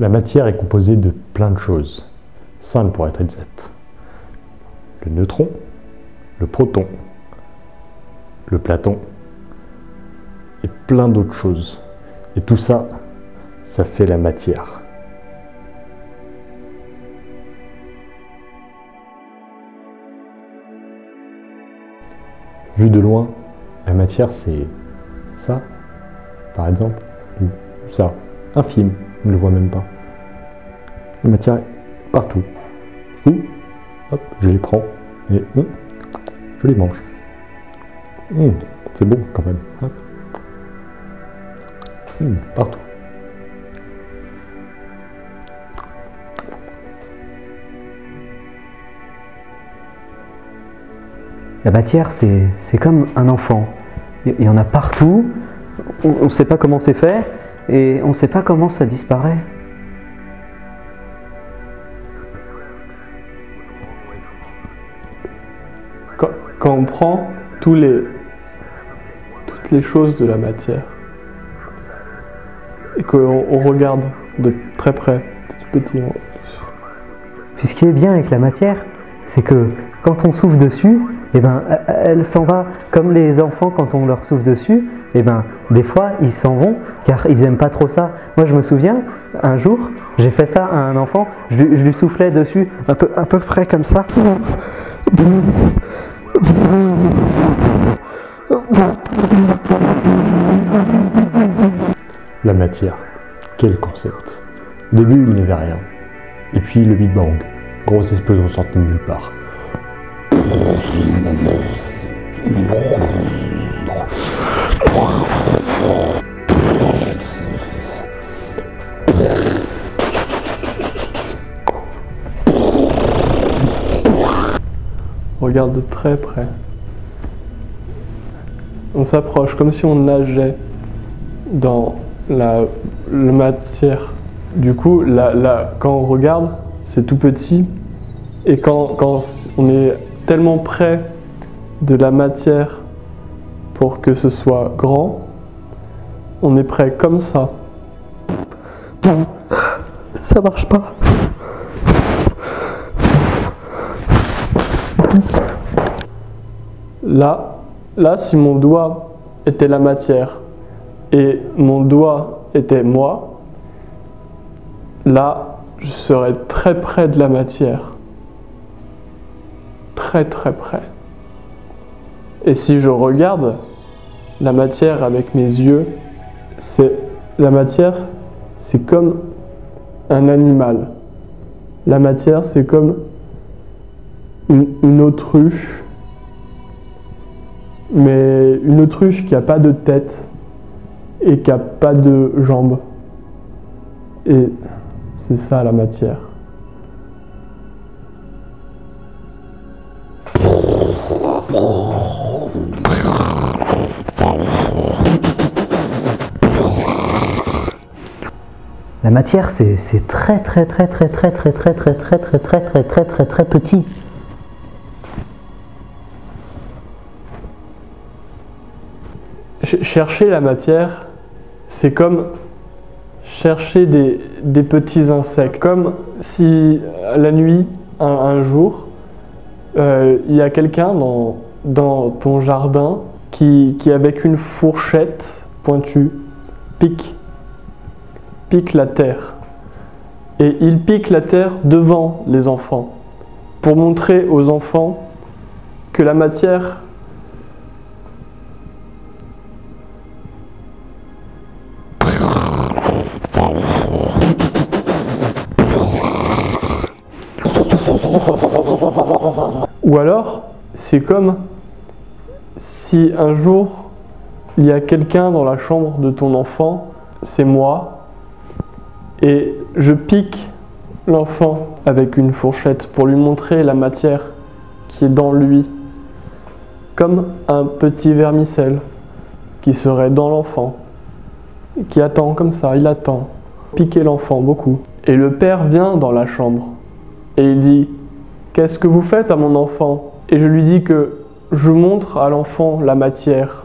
La matière est composée de plein de choses, cinq pour être exact. Le neutron, le proton, le platon et plein d'autres choses. Et tout ça, ça fait la matière. Vu de loin, la matière c'est ça, par exemple, ou ça, infime, on ne le voit même pas. La matière est partout. Ou, hop, je les prends et hum, je les mange. Hum, c'est bon quand même. Hop. Hum, partout. La matière, c'est comme un enfant. Il y en a partout, on ne sait pas comment c'est fait, et on ne sait pas comment ça disparaît. Quand, on prend tous les, toutes les choses de la matière et qu'on on regarde de très près, tout petit, Puis ce qui est bien avec la matière, c'est que quand on souffle dessus, eh ben, elle- elle s'en va comme les enfants quand on leur souffle dessus. Eh ben, des fois, ils s'en vont car ils aiment pas trop ça. Moi, je me souviens, un jour, j'ai fait ça à un enfant. Je, lui- soufflais dessus, un peu près comme ça. La matière, quel concept. Au début, il n'y avait rien. Et puis le Big Bang, grosse explosion sortie de nulle part. Regarde de très près. On s'approche comme si on nageait dans la, la matière. Du coup, la- la- quand on regarde, c'est tout petit. Et quand, quand on est tellement près de la matière pour que ce soit grand, on est près comme ça. Ça marche pas. Là, là, si mon doigt était la matière et mon doigt était moi, là, je serais très près de la matière. Très près. Et si je regarde la matière avec mes yeux, c'est la matière, c'est comme un animal. La matière, c'est comme une, une autruche mais une autruche qui n'a pas de tête et qui n'a pas de jambes. Et c'est ça la matière. La matière, c'est très très très très très très très très très très très très très très très petit. Ch- Chercher la matière, c'est comme chercher des, petits insectes. Comme si euh, la nuit, un, un euh, il y a quelqu'un dans, dans ton jardin qui, qui, avec une fourchette pointue, pique, pique la terre. Et il pique la terre devant les enfants pour montrer aux enfants que la matière Ou alors, c'est comme si un jour, il y a quelqu'un dans la chambre de ton enfant, c'est moi, et je pique l'enfant avec une fourchette pour lui montrer la matière qui est dans lui, comme un petit vermicelle qui serait dans l'enfant, qui attend comme ça, il attend, piquer l'enfant beaucoup. Et le père vient dans la chambre et il dit Qu'est-ce que vous faites à mon enfant? Et je lui dis que je montre à l'enfant la matière